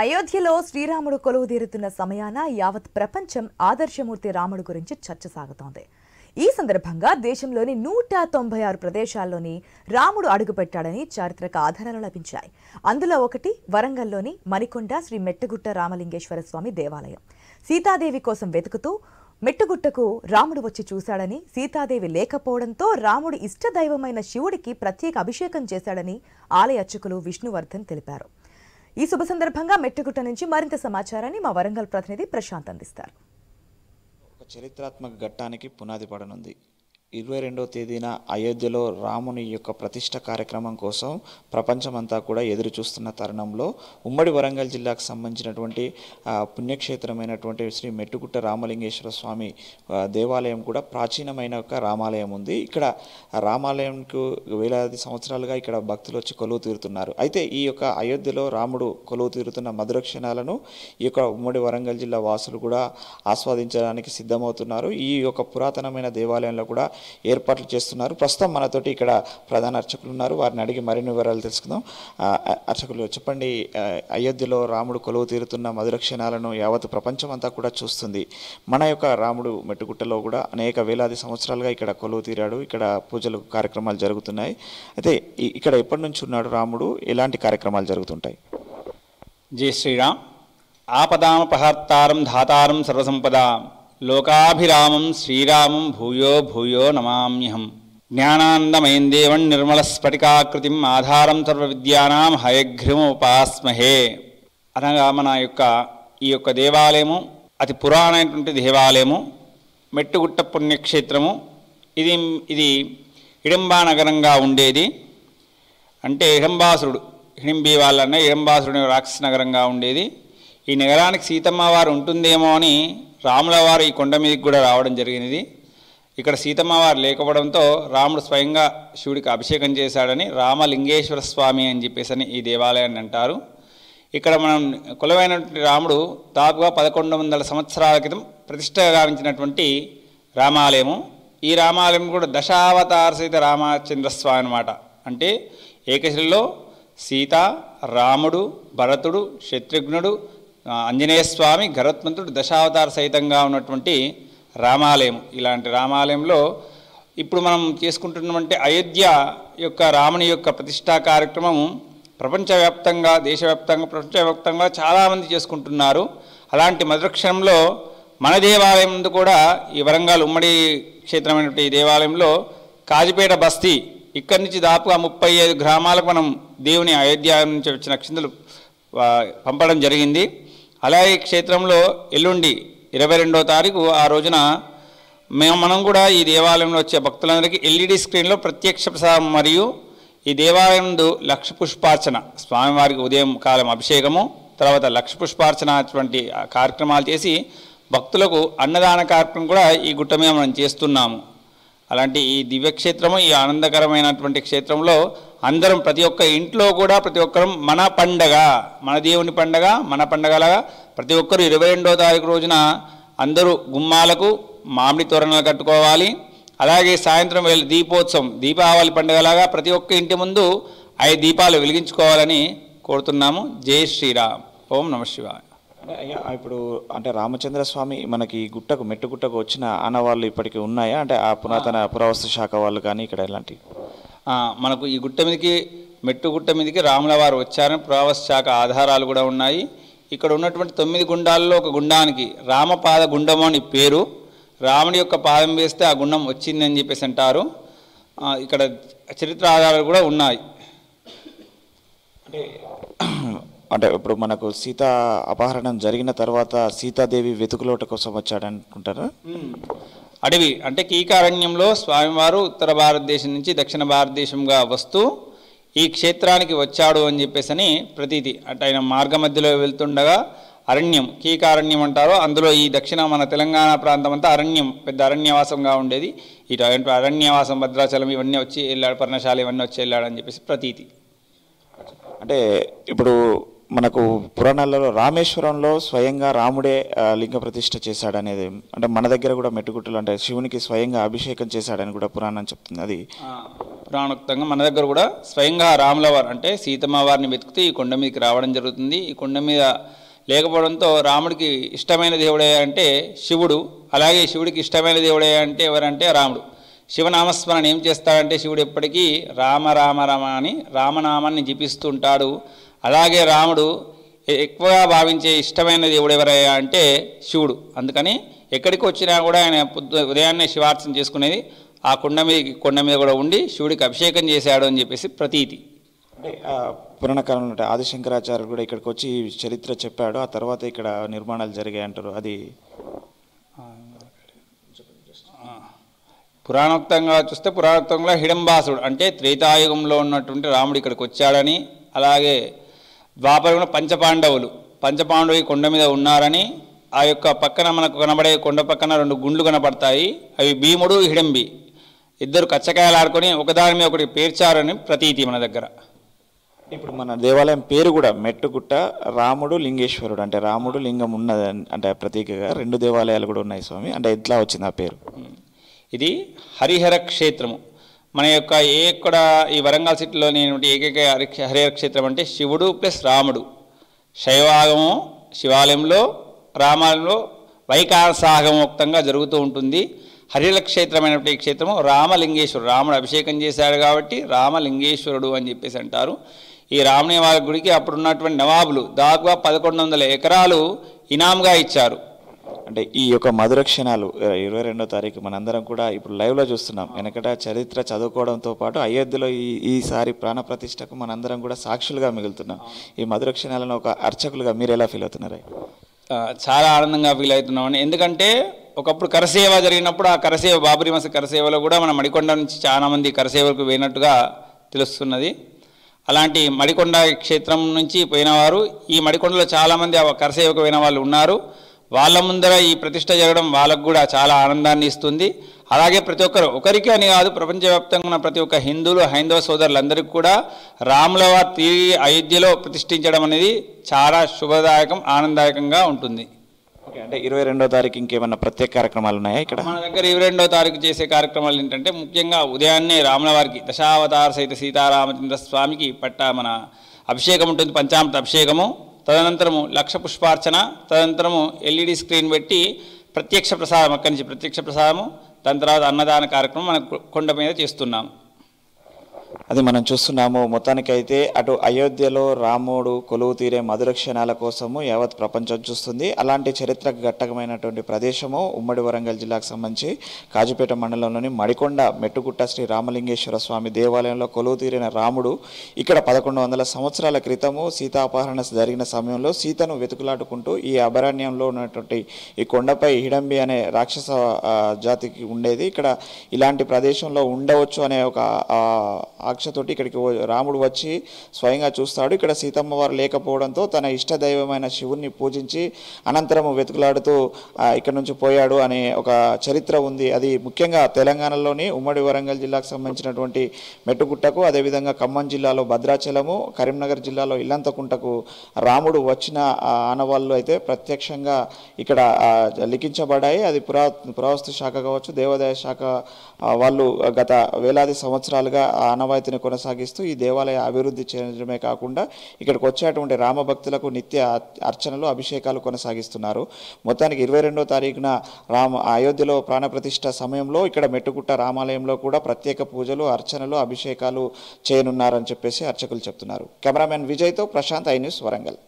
అయోధ్యలో శ్రీరాముడు కొలువు తీరుతున్న సమయాన యావత్ ప్రపంచం ఆదర్శమూర్తి రాముడు గురించి చర్చ సాగుతోంది. ఈ సందర్భంగా దేశంలోని నూట తొంభై ఆరు ప్రదేశాల్లోని రాముడు అడుగుపెట్టాడని చారిత్రక ఆధారాలు లభించాయి. అందులో ఒకటి వరంగల్లోని మణికొండ శ్రీ మెట్టగుట్ట రామలింగేశ్వర స్వామి దేవాలయం. సీతాదేవి కోసం వెతుకుతూ మెట్టుగుట్టకు రాముడు వచ్చి చూశాడని సీతాదేవి లేకపోవడంతో రాముడి ఇష్టదైవమైన శివుడికి ప్రత్యేక అభిషేకం చేశాడని ఆలయ అర్చకులు విష్ణువర్ధన్ తెలిపారు. ఈ శుభ సందర్భంగా మెట్టుగుట్ట నుంచి మరింత సమాచారాన్ని మా వరంగల్ ప్రతినిధి ప్రశాంత్ అందిస్తారు. ఒక చరిత్రాత్మక ఘట్టానికి పునాది పడనుంది. ఇరవై రెండవ తేదీన అయోధ్యలో రాముని యొక్క ప్రతిష్ట కార్యక్రమం కోసం ప్రపంచమంతా కూడా ఎదురు చూస్తున్న తరుణంలో ఉమ్మడి వరంగల్ జిల్లాకు సంబంధించినటువంటి పుణ్యక్షేత్రమైనటువంటి శ్రీ మెట్టుగుట్ట రామలింగేశ్వర స్వామి దేవాలయం కూడా ప్రాచీనమైన ఒక రామాలయం ఉంది. ఇక్కడ రామాలయంకు వేలాది సంవత్సరాలుగా ఇక్కడ భక్తులు వచ్చి కొలువు తీరుతున్నారు. అయితే ఈ యొక్క అయోధ్యలో రాముడు కొలువు తీరుతున్న మధుర క్షణాలను ఈ యొక్క ఉమ్మడి వరంగల్ జిల్లా వాసులు కూడా ఆస్వాదించడానికి సిద్ధమవుతున్నారు. ఈ యొక్క పురాతనమైన దేవాలయంలో కూడా ఏర్పాట్లు చేస్తున్నారు. ప్రస్తుతం మనతోటి ఇక్కడ ప్రధాన అర్చకులు ఉన్నారు. వారిని అడిగి మరిన్ని వివరాలు తెలుసుకుందాం. అర్చకులు చెప్పండి అయోధ్యలో రాముడు కొలువు తీరుతున్న మధుర క్షణాలను యావత్ ప్రపంచం అంతా కూడా చూస్తుంది. మన యొక్క రాముడు మెట్టుగుట్టలో కూడా అనేక వేలాది సంవత్సరాలుగా ఇక్కడ కొలువు తీరాడు. ఇక్కడ పూజలు కార్యక్రమాలు జరుగుతున్నాయి. అయితే ఇక్కడ ఎప్పటి నుంచి ఉన్నాడు రాముడు? ఎలాంటి కార్యక్రమాలు జరుగుతుంటాయి? జై శ్రీరామ్. ఆపదామపహర్తారం ధాతారం సర్వసంపద. లోకాభిరామం శ్రీరామం భూయో భూయో నమామ్యహం. జ్ఞానానందమయం దేవం నిర్మలస్ఫటికాకృతిం ఆధారం సర్వవిద్యానాం హయగ్రీమోపాస్మహే అనగా మన యొక్క ఈ యొక్క దేవాలయము అతి పురాణమైనటువంటి దేవాలయము మెట్టుగుట్ట పుణ్యక్షేత్రము ఇది ఇది హిడింబా నగరంగా ఉండేది. అంటే హిడంబాసురుడు హిడింబి వాళ్ళన్న హిడంబాసురుడు రాక్షస నగరంగా ఉండేది. ఈ నగరానికి సీతమ్మ వారు ఉంటుందేమో అని రాముల వారు ఈ కొండ మీదకి కూడా రావడం జరిగినది. ఇక్కడ సీతమ్మవారు లేకపోవడంతో రాముడు స్వయంగా శివుడికి అభిషేకం చేశాడని రామలింగేశ్వర స్వామి అని చెప్పేసి అని ఈ దేవాలయాన్ని అంటారు. ఇక్కడ మనం కులమైనటువంటి రాముడు దాదాపుగా పదకొండు వందల సంవత్సరాల క్రితం ప్రతిష్ట గావించినటువంటి రామాలయము. ఈ రామాలయం కూడా దశావతార సహిత రామచంద్రస్వామి అనమాట అంటే ఏకశిలలో సీత రాముడు భరతుడు శత్రుఘ్నుడు ఆంజనేయ స్వామి గరుత్మంతుడు దశావతార సహితంగా ఉన్నటువంటి రామాలయం. ఇలాంటి రామాలయంలో ఇప్పుడు మనం చేసుకుంటున్నటువంటి అయోధ్య యొక్క రాముని యొక్క ప్రతిష్టా కార్యక్రమం ప్రపంచవ్యాప్తంగా దేశవ్యాప్తంగా ప్రపంచవ్యాప్తంగా చాలామంది చేసుకుంటున్నారు. అలాంటి మధురక్షణంలో మన దేవాలయం ముందు కూడా ఈ వరంగల్ ఉమ్మడి క్షేత్రమైనటువంటి ఈ దేవాలయంలో కాజిపేట బస్తీ ఇక్కడి నుంచి దాపుగా ముప్పై ఐదు గ్రామాలకు మనం దేవుని అయోధ్య నుంచి వచ్చిన క్షింతలు పంపడం జరిగింది. అలాగే ఈ క్షేత్రంలో ఎల్లుండి ఇరవై రెండో తారీఖు ఆ రోజున మేము మనం కూడా ఈ దేవాలయంలో వచ్చే భక్తులందరికీ ఎల్ఈడి స్క్రీన్లో ప్రత్యక్ష ప్రసాదం మరియు ఈ దేవాలయం లక్ష పుష్పార్చన స్వామివారికి ఉదయం కాలం అభిషేకము తర్వాత లక్ష పుష్పార్చన అటువంటి కార్యక్రమాలు చేసి భక్తులకు అన్నదాన కార్యక్రమం కూడా ఈ గుట్ట మీద మనం చేస్తున్నాము. అలాంటి ఈ దివ్యక్షేత్రము ఈ ఆనందకరమైనటువంటి క్షేత్రంలో అందరం ప్రతి ఒక్క ఇంట్లో కూడా ప్రతి ఒక్కరం మన పండగ మన దేవుని పండగ మన పండగలాగా ప్రతి ఒక్కరు ఇరవై రెండో తారీఖు రోజున అందరూ గుమ్మాలకు మామిడి తోరణాలు కట్టుకోవాలి. అలాగే సాయంత్రం వేళ దీపోత్సవం దీపావళి పండుగలాగా ప్రతి ఒక్క ఇంటి ముందు ఐదు దీపాలు వెలిగించుకోవాలని కోరుతున్నాము. జై శ్రీరామ్. ఓం నమ శివాయ. అంటే అయ్యా ఇప్పుడు అంటే రామచంద్ర స్వామి మనకి గుట్టకు మెట్టుగుట్టకు వచ్చిన ఆనవాళ్ళు ఇప్పటికీ ఉన్నాయా? అంటే ఆ పురాతన పురావస్తు శాఖ వాళ్ళు కానీ ఇక్కడ ఎలాంటి? మనకు ఈ గుట్ట మీదకి మెట్టు గుట్ట మీదకి రాముల వారు వచ్చారని పురావస్తు శాఖ ఆధారాలు కూడా ఉన్నాయి. ఇక్కడ ఉన్నటువంటి తొమ్మిది గుండాల్లో ఒక గుండానికి రామపాద గుండము అని పేరు. రాముడి యొక్క పాదం వేస్తే ఆ గుండం వచ్చిందని చెప్పేసి అంటారు. ఇక్కడ చరిత్ర ఆధారాలు కూడా ఉన్నాయి. అంటే అంటే ఇప్పుడు మనకు సీత అపహరణం జరిగిన తర్వాత సీతాదేవి వెతుకులోట కోసం వచ్చాడు అనుకుంటారా అడవి అంటే కీకారణ్యంలో స్వామివారు ఉత్తర భారతదేశం నుంచి దక్షిణ భారతదేశంగా వస్తూ ఈ క్షేత్రానికి వచ్చాడు అని చెప్పేసి అని ప్రతీతి. అంటే ఆయన మార్గ మధ్యలో వెళ్తుండగా అరణ్యం కీకారణ్యం అంటారో. అందులో ఈ దక్షిణ మన తెలంగాణ ప్రాంతం అంతా అరణ్యం పెద్ద అరణ్యవాసంగా ఉండేది. ఇటు అరణ్యవాసం భద్రాచలం ఇవన్నీ వచ్చి వెళ్ళాడు పర్ణశాల ఇవన్నీ వచ్చి వెళ్ళాడు అని చెప్పేసి ప్రతీతి. అంటే ఇప్పుడు మనకు పురాణాలలో రామేశ్వరంలో స్వయంగా రాముడే లింగ ప్రతిష్ఠ చేశాడనేది అంటే మన దగ్గర కూడా మెట్టుగుట్టలు అంటే శివునికి స్వయంగా అభిషేకం చేశాడని కూడా పురాణం చెప్తుంది. అది పురాణోక్తంగా మన దగ్గర కూడా స్వయంగా రాముల వారు అంటే సీతమ్మ వారిని వెతికితే ఈ కొండ మీదకి రావడం జరుగుతుంది. ఈ కొండ మీద లేకపోవడంతో రాముడికి ఇష్టమైన దేవుడే అంటే శివుడు అలాగే శివుడికి ఇష్టమైన దేవుడే అంటే ఎవరంటే రాముడు. శివనామస్మరణ ఏం చేస్తాడంటే శివుడు ఎప్పటికీ రామ రామ రామ అని రామనామాన్ని జపిస్తుంటాడు. అలాగే రాముడు ఎక్కువగా భావించే ఇష్టమైన దేవుడు ఎవరయ్యా అంటే శివుడు. అందుకని ఎక్కడికి వచ్చినా కూడా ఆయన ఉదయాన్నే శివార్చన చేసుకునేది ఆ కొండ మీద కొండ మీద కూడా ఉండి శివుడికి అభిషేకం చేశాడు అని చెప్పేసి ప్రతీతి. అంటే ఆ, పురాణ కాలంలో అంటే ఆదిశంకరాచార్యులు కూడా ఇక్కడికి వచ్చి చరిత్ర చెప్పాడు. ఆ తర్వాత ఇక్కడ నిర్మాణాలు జరిగాయి అంటారు. అది పురాణోక్తంగా చూస్తే పురాణోక్తంగా హిడంబాసుడు అంటే త్రేతాయుగంలో ఉన్నటువంటి రాముడు ఇక్కడికి వచ్చాడని అలాగే ద్వాపరంలో పంచపాండవులు. ఈ కొండ మీద ఉన్నారని ఆ యొక్క పక్కన మనకు కనబడే కొండ పక్కన రెండు గుండ్లు కనబడతాయి అవి భీముడు హిడంబి. ఇద్దరు కచ్చకాయలు ఆడుకొని ఒకదాని మీద ఒకటి పేర్చారని ప్రతీతి మన దగ్గర. ఇప్పుడు మన దేవాలయం పేరు కూడా మెట్టుగుట్ట రాముడు లింగేశ్వరుడు. అంటే రాముడు లింగం ఉన్నది అంటే ప్రతీకగా రెండు దేవాలయాలు కూడా ఉన్నాయి స్వామి. అంటే ఎట్లా వచ్చింది ఆ పేరు. ఇది హరిహర క్షేత్రము. మన యొక్క ఏ ఇక్కడ ఈ వరంగల్ సిటీలో ఏకైక హరి- హరిహర క్షేత్రం అంటే శివుడు ప్లస్ రాముడు. శైవాగము శివాలయంలో రామాలయంలో వైకాసాగమోక్తంగా జరుగుతూ ఉంటుంది. హరిహర క్షేత్రమైనటువంటి క్షేత్రము రామలింగేశ్వరుడు రాముడు అభిషేకం చేశాడు కాబట్టి రామలింగేశ్వరుడు అని చెప్పేసి అంటారు. ఈ రామనేవాల గుడికి అప్పుడున్నటువంటి నవాబులు దాదాపుగా పదకొండు వందల ఎకరాలు ఇనాంగా ఇచ్చారు. అంటే ఈ యొక్క మధుర క్షణాలు ఇరవై రెండో తారీఖు మనందరం కూడా ఇప్పుడు లైవ్లో చూస్తున్నాం. వెనకట చరిత్ర చదువుకోవడంతో పాటు అయోధ్యలో ఈ ఈసారి ప్రాణప్రతిష్టకు మనందరం కూడా సాక్షులుగా మిగులుతున్నాం. ఈ మధుర క్షణాలను ఒక అర్చకులుగా మీరు ఎలా ఫీల్ అవుతున్నారు? చాలా ఆనందంగా ఫీల్ అవుతున్నామని ఎందుకంటే ఒకప్పుడు కరసేవ జరిగినప్పుడు ఆ కరసేవ బాబరి మస కరసేవలో కూడా మన మడికొండ నుంచి చాలా మంది కరసేవకు పోయినట్టుగా తెలుస్తున్నది. అలాంటి మడికొండ క్షేత్రం నుంచి పోయిన వారు ఈ మడికొండలో చాలామంది ఆ కరసేవకు పోయిన వాళ్ళు ఉన్నారు. వాళ్ళ ముందర ఈ ప్రతిష్ట జరగడం వాళ్ళకు కూడా చాలా ఆనందాన్ని ఇస్తుంది. అలాగే ప్రతి ఒక్కరు ఒకరికి అని కాదు ప్రపంచవ్యాప్తంగా ఉన్న ప్రతి ఒక్క హిందువులు హైందవ సోదరులందరికీ కూడా రాముల వారి తిరిగి అయోధ్యలో ప్రతిష్ఠించడం అనేది చాలా శుభదాయకం ఆనందదాయకంగా ఉంటుంది. ఓకే అంటే ఇరవై రెండో తారీఖు ఇంకేమన్నా ప్రత్యేక కార్యక్రమాలు ఉన్నాయా ఇక్కడ? మన దగ్గర ఇరవై రెండో తారీఖు చేసే కార్యక్రమాలు ఏంటంటే ముఖ్యంగా ఉదయాన్నే రాముల వారికి దశావతార సహిత సీతారామచంద్ర స్వామికి పట్ట మన అభిషేకం ఉంటుంది పంచామృత అభిషేకము. తదనంతరము లక్ష పుష్పార్చన తదనంతరము ఎల్ఈడి స్క్రీన్ పెట్టి ప్రత్యక్ష ప్రసాదం అక్కడి నుంచి ప్రత్యక్ష ప్రసాదము దాని తర్వాత అన్నదాన కార్యక్రమం మనం కొండ మీద చేస్తున్నాము. అది మనం చూస్తున్నాము. మొత్తానికైతే అటు అయోధ్యలో రాముడు కొలువు తీరే మధుర క్షణాల కోసము యావత్ ప్రపంచం చూస్తుంది. అలాంటి చరిత్ర ఘట్టకమైనటువంటి ప్రదేశము ఉమ్మడి వరంగల్ జిల్లాకు సంబంధించి కాజుపేట మండలంలోని మడికొండ మెట్టుగుట్ట శ్రీ రామలింగేశ్వర స్వామి దేవాలయంలో కొలువు తీరిన రాముడు ఇక్కడ పదకొండు వందల సంవత్సరాల క్రితము సీతాపహరణ జరిగిన సమయంలో సీతను వెతుకులాడుకుంటూ ఈ అభయారణ్యంలో ఉన్నటువంటి ఈ కొండపై హిడంబి అనే రాక్షస జాతికి ఉండేది. ఇక్కడ ఇలాంటి ప్రదేశంలో ఉండవచ్చు అనే ఒక ఆ, ఇక్కడికి రాముడు వచ్చి స్వయంగా చూస్తాడు. ఇక్కడ సీతమ్మ వారు లేకపోవడంతో తన ఇష్ట దైవమైన శివుణ్ణి పూజించి అనంతరం వెతుకులాడుతూ ఇక్కడ నుంచి పోయాడు అనే ఒక చరిత్ర ఉంది. అది ముఖ్యంగా తెలంగాణలోని ఉమ్మడి వరంగల్ జిల్లాకు సంబంధించినటువంటి మెట్టుగుట్టకు అదేవిధంగా ఖమ్మం జిల్లాలో భద్రాచలము కరీంనగర్ జిల్లాలో ఇల్లంతకుంటకు రాముడు వచ్చిన ఆనవాళ్ళు అయితే ప్రత్యక్షంగా ఇక్కడ లిఖించబడ్డాయి. అది పురా పురావస్తు శాఖ కావచ్చు దేవాదాయ శాఖ వాళ్ళు గత వేలాది సంవత్సరాలుగా ఆనవాయి ఆనవాయితీని కొనసాగిస్తూ ఈ దేవాలయ అభివృద్ధి చేయడమే కాకుండా ఇక్కడికి వచ్చేటువంటి రామభక్తులకు నిత్య అర్చనలు అభిషేకాలు కొనసాగిస్తున్నారు. మొత్తానికి ఇరవై రెండో తారీఖున రామ అయోధ్యలో ప్రాణప్రతిష్ఠ సమయంలో ఇక్కడ మెట్టుగుట్ట రామాలయంలో కూడా ప్రత్యేక పూజలు అర్చనలు అభిషేకాలు చేయనున్నారని చెప్పేసి అర్చకులు చెప్తున్నారు. కెమెరామెన్ విజయ్తో ప్రశాంత్ ఐ న్యూస్ వరంగల్.